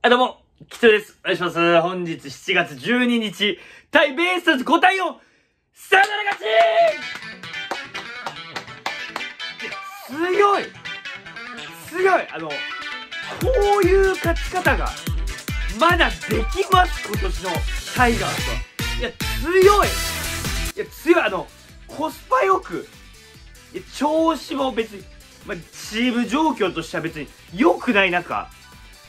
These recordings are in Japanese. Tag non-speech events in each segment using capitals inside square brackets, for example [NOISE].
あ、どうも、キツです。お願いします。本日7月12日、対ベイスターズ5対4、サヨナラ勝ち強い強いあの、こういう勝ち方が、まだできます、今年のタイガースは。いや、強いいや、強いあの、コスパよく、いや調子も別に、まあ、チーム状況としては別に良くない中、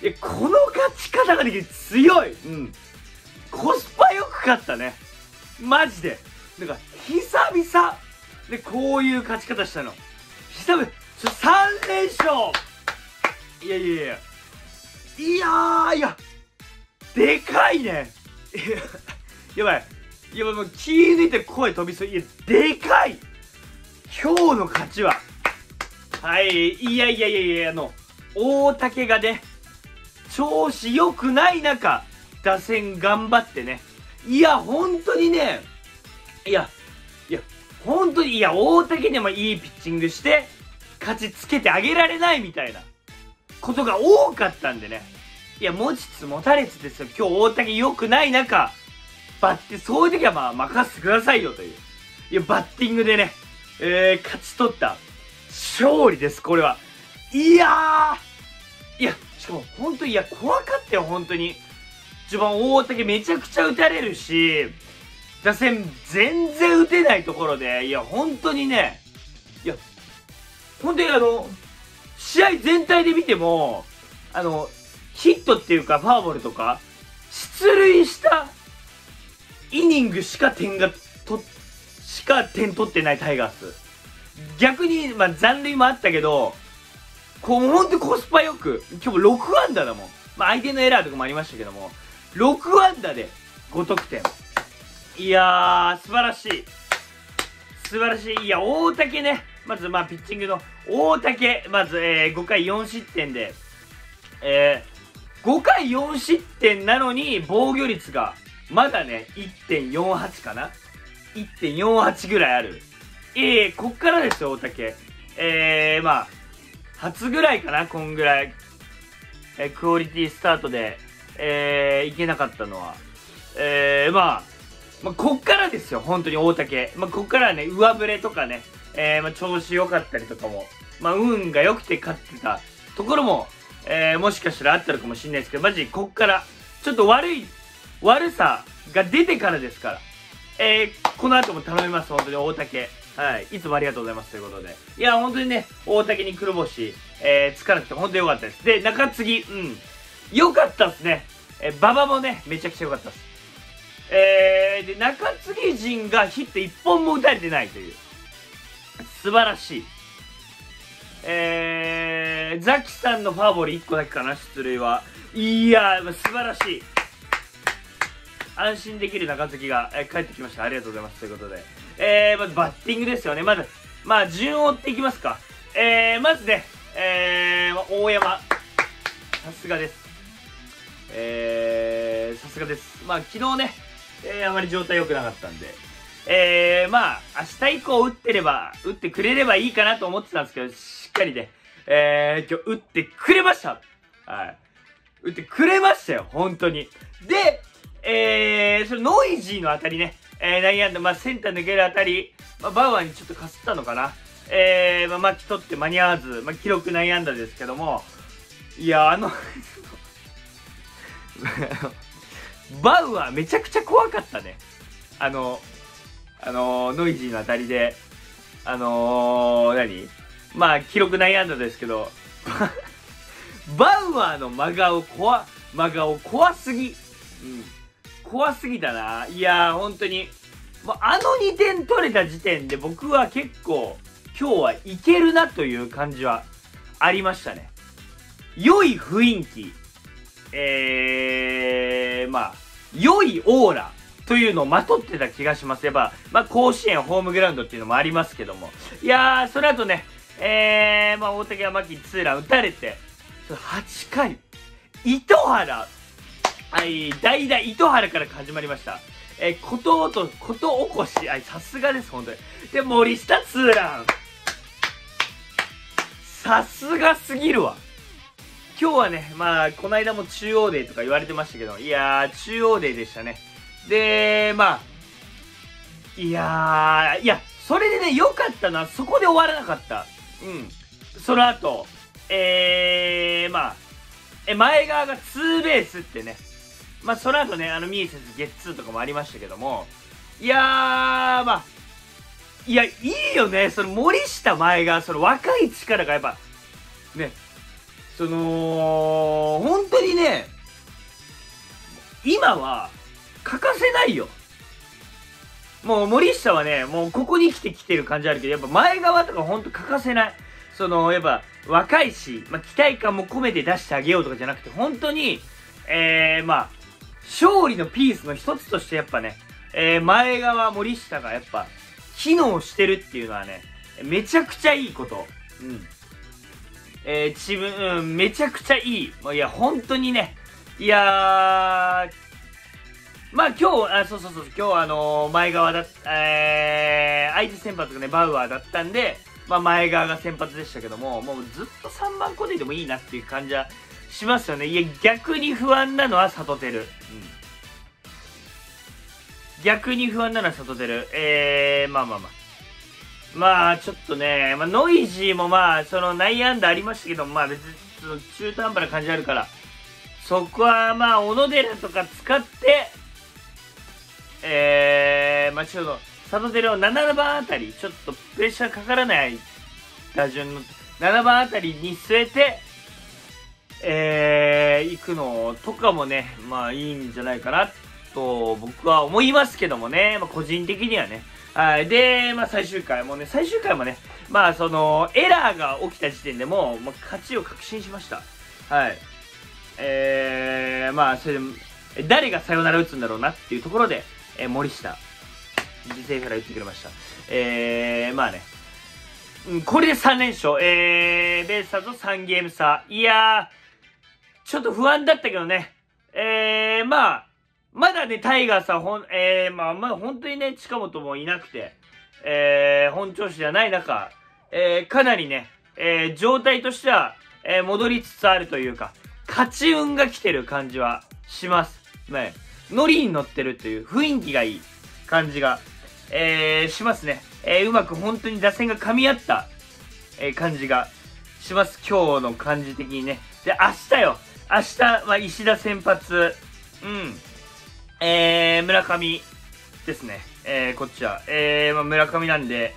いや、この勝ち方ができる強いうん。コスパよく勝ったね。マジで。なんか、久々でこういう勝ち方したの。久々、ちょ3連勝いやいやいや。いやー、いや、でかいね。やばい。やばい、もう気抜いて声飛びそう。いや、でかい今日の勝ちは、はい、いやいやいやいや、あの、大竹がね、調子良くない中、打線頑張ってね。いや、本当にね、いや、いや、本当に、いや、大竹でもいいピッチングして、勝ちつけてあげられないみたいな、ことが多かったんでね。いや、持ちつ持たれつですよ。今日大竹良くない中、バッテそういう時はまあ任せてくださいよという。いや、バッティングでね、えー、勝ち取った勝利です、これは。いやーいや、しかも本当に、いや、怖かったよ、本当に。序盤大竹めちゃくちゃ打たれるし、打線全然打てないところで、いや、本当にね、いや、本当にあの、試合全体で見ても、あの、ヒットっていうか、フォアボールとか、出塁したイニングしか点がと、しか点取ってないタイガース。逆に、まあ、残塁もあったけど、こう、ほんとコスパよく、今日も6安打だもん。まあ、相手のエラーとかもありましたけども、6安打で5得点。いやー、素晴らしい。素晴らしい。いや、大竹ね。まず、まあ、ピッチングの大竹。まず、えー、5回4失点で、えー、5回4失点なのに、防御率が、まだね、1.48かな ?1.48 ぐらいある。ええー、こっからですよ、大竹。えー、まあ、初ぐらいかな、こんぐらい。え、クオリティスタートで、えー、いけなかったのは。えー、まあ、まあ、こっからですよ、本当に大竹。まあ、こっからはね、上振れとかね、えー、まあ、調子良かったりとかも、まあ、運が良くて勝ってたところも、えー、もしかしたらあったのかもしれないですけど、マジ、こっから、ちょっと悪い、悪さが出てからですから。えー、この後も頼みます、本当に大竹。はい。いつもありがとうございますということで。いや、本当にね、大竹に黒星、えー、つかなくて本当に良かったです。で、中継ぎ、うん。良かったっすね。えー、馬場もね、めちゃくちゃ良かったっす。えー、で、中継ぎ陣がヒット1本も打たれてないという。素晴らしい。えー、ザキさんのファーボール1個だけかな、出塁は。いやー、素晴らしい。安心できる中継ぎが、え、帰ってきました。ありがとうございます。ということで。えー、まずバッティングですよね。まず、まあ、順を追っていきますか。えー、まずね、えー、大山。さすがです。えー、さすがです。まあ、昨日ね、えー、あまり状態良くなかったんで、えー、まあ、明日以降打ってれば、打ってくれればいいかなと思ってたんですけど、しっかりね、えー、今日打ってくれましたはい。打ってくれましたよ、本当に。で、えー、そのノイジーの当たりね、えー、内野安打、まあ、センター抜ける当たり、まあ、バウアーにちょっとかすったのかな。えー、まあ、巻き取って間に合わず、まあ、記録内野安打ですけども、いや、あの [LAUGHS] バウアーめちゃくちゃ怖かったね。あの、あの、ノイジーの当たりで、あのー、何？まあ、記録内野安打ですけど、[LAUGHS] バウアーの真顔怖、真顔怖すぎ。うん。怖すぎたな。いやー、本当に。もうあの2点取れた時点で僕は結構今日はいけるなという感じはありましたね。良い雰囲気。えー、まあ、良いオーラというのをまとってた気がします。やっぱ、まあ、甲子園ホームグラウンドっていうのもありますけども。いやー、その後ね、えー、まあ、大竹山木ツーラン打たれて、8回、糸原、はい、代打糸原から始まりました。えー、ことと、ことおこし、はい、さすがです、本当に。で、森下ツーラン。さすがすぎるわ。今日はね、まあ、この間も中央デーとか言われてましたけど、いやー、中央デーでしたね。で、まあ、いやー、いや、それでね、良かったのは、そこで終わらなかった。うん。その後、えー、まあ、え、前側がツーベースってね、まあ、その後ね、あの、ミーセスゲッツーとかもありましたけども、いやー、まあ、いや、いいよね、その森下前が、その若い力がやっぱ、ね、その、本当にね、今は欠かせないよ。もう森下はね、もうここに来て来てる感じあるけど、やっぱ前側とかほんと欠かせない。その、やっぱ若いし、まあ、期待感も込めて出してあげようとかじゃなくて、本当に、えー、まあ、勝利のピースの一つとしてやっぱね、えー、前側森下がやっぱ、機能してるっていうのはね、めちゃくちゃいいこと。うん。えー、自分、うん、めちゃくちゃいい。いや、本当にね、いやー、まあ今日、あ、そうそうそう、今日あのー、前側だ、えー、相手先発がね、バウアーだったんで、まあ前側が先発でしたけども、もうずっと3番コネでもいいなっていう感じはしますよね。いや、逆に不安なのはサトテル。うん。逆に不安なのはサトテル。えー、まあまあまあ。まあ、ちょっとね、まあ、ノイジーもまあ、その内野安打ありましたけど、まあ別に、その中途半端な感じあるから、そこはまあ、小野寺とか使って、えー、まあちょっと、サトテルを7番あたり、ちょっとプレッシャーかからない打順の7番あたりに据えて、えー、行くのとかもね、まあいいんじゃないかなと僕は思いますけどもね、まあ個人的にはね。はい。で、まあ最終回もね、最終回もね、まあその、エラーが起きた時点でもう、まあ、勝ちを確信しました。はい。えー、まあそれで、誰がサヨナラ打つんだろうなっていうところで、えー、森下、犠牲フライ打ってくれました。えー、まあね、これで3連勝。えー、ベイスターズ3ゲーム差。いやー、ちょっと不安だったけどね。えー、まあ、まだね、タイガースはほん、えー、まあ、まあ、本当にね、近本もいなくて、えー、本調子じゃない中、えー、かなりね、えー、状態としては、えー、戻りつつあるというか、勝ち運が来てる感じはします。ね。ノリに乗ってるという雰囲気がいい感じが、えー、しますね。えー、うまく本当に打線が噛み合った、えー、感じがします。今日の感じ的にね。で、明日よ。明日、まあ、石田先発。うん。えー、村上ですね。えー、こっちは。えー、まあ、村上なんで、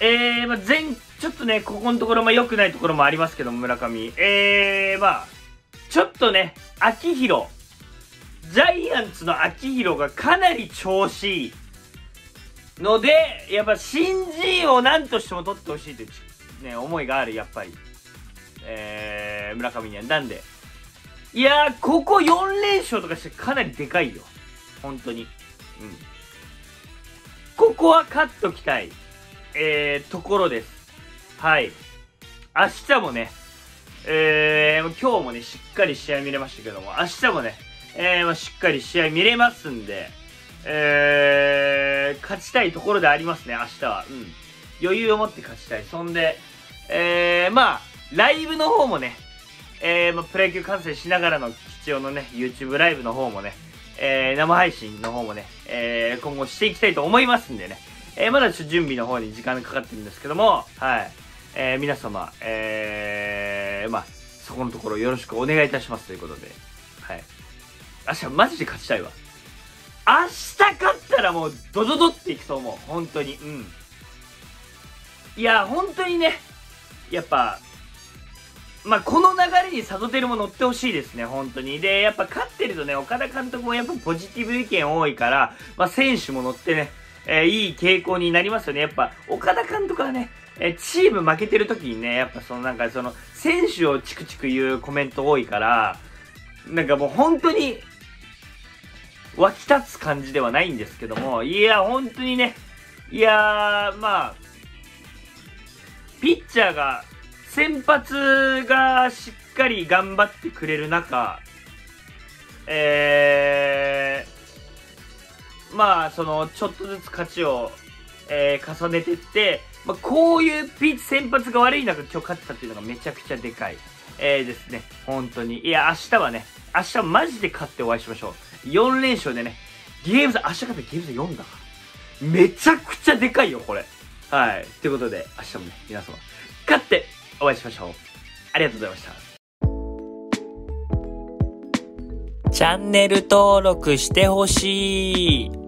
えー、まあ、全、ちょっとね、ここのところ、まあ、良くないところもありますけど、村上。えー、まあ、ちょっとね、秋広。ジャイアンツの秋広がかなり調子いい。ので、やっぱ新人を何としても取ってほしいという、ね、思いがある、やっぱり。えー、村上には。なんで、いやー、ここ4連勝とかしてかなりでかいよ。本当に。うん。ここは勝っときたい、えー、ところです。はい。明日もね、えー、今日もね、しっかり試合見れましたけども、明日もね、えー、しっかり試合見れますんで、えー、勝ちたいところでありますね、明日は。うん。余裕を持って勝ちたい。そんで、えー、まあ、ライブの方もね、えー、まあ、プロ野球観戦しながらの必要のね、YouTube ライブの方もね、えー、生配信の方もね、えー、今後していきたいと思いますんでね、えー、まだちょっと準備の方に時間がかかってるんですけども、はい、えー、皆様、えー、まあ、そこのところよろしくお願いいたしますということで、はい。明日マジで勝ちたいわ。明日勝ったらもうドドドっていくと思う。本当に。うん。いや、本当にね、やっぱ、まあ、この流れにサトテルも乗ってほしいですね、本当に。で、やっぱ勝ってるとね、岡田監督もやっぱポジティブ意見多いから、まあ、選手も乗ってね、えー、いい傾向になりますよね。やっぱ、岡田監督はね、えー、チーム負けてる時にね、やっぱそのなんかその、選手をチクチク言うコメント多いから、なんかもう本当に、湧き立つ感じではないんですけども、いや、本当にね、いやー、まあ、ピッチャーが先発がしっかり頑張ってくれる中、えー、まあ、その、ちょっとずつ勝ちを、えー、重ねてって、まあ、こういうピッチ先発が悪い中今日勝ってたっていうのがめちゃくちゃでかい。えー、ですね。本当に。いや、明日はね、明日マジで勝ってお会いしましょう。4連勝でね、ゲーム差、明日勝ってゲーム差4だから。めちゃくちゃでかいよ、これ。はい。ということで、明日もね、皆様、勝ってお会いしましょう。ありがとうございました。チャンネル登録してほしい。